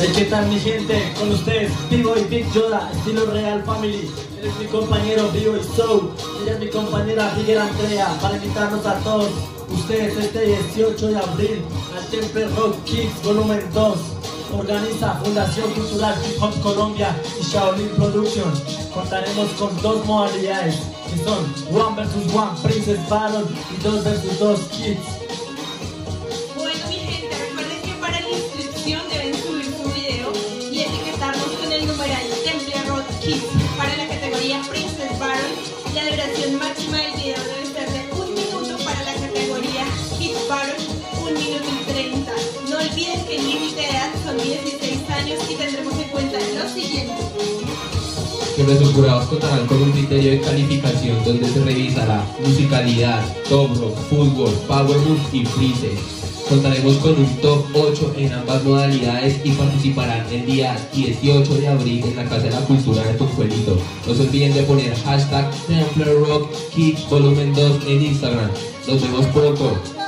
¿Qué tal mi gente? Con ustedes, Vivo y Big Yoda, estilo Real Family. Él es mi compañero Vivo y Soul. Ella es mi compañera Miguel Andrea. Para invitarnos a todos ustedes este 18 de abril al Temple Rock Kids Volumen 2. Organiza Fundación Cultural Hip Hop Colombia y Shaolin Production. Contaremos con dos modalidades que son One vs One Princess Battle y 2 vs 2 Kids. Bueno, mi gente, recuerden que para la inscripción deben categoría Princess. La duración máxima del video debe ser de un minuto para la categoría Kids Battle, un minuto y 30. No olviden que el límite de edad son 16 años y tendremos en cuenta lo siguiente. Que nuestros jurados contarán con un criterio de calificación donde se revisará musicalidad, top rock, fútbol, power move y freestyle. Contaremos con un top 8 en ambas modalidades y participarán el día 18 de abril en la Casa de la Cultura de tu. No se olviden de poner hashtag Templar Rock Kids Volumen 2 en Instagram. Nos vemos pronto.